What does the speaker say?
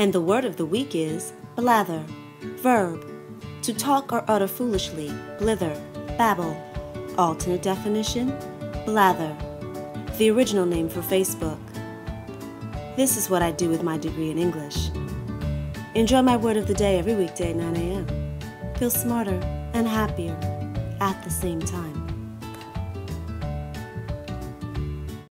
And the word of the week is blather. Verb, to talk or utter foolishly, blither, babble. Alternate definition, blather. The original name for Facebook. This is what I do with my degree in English. Enjoy my word of the day every weekday at 9 a.m. Feel smarter and happier at the same time.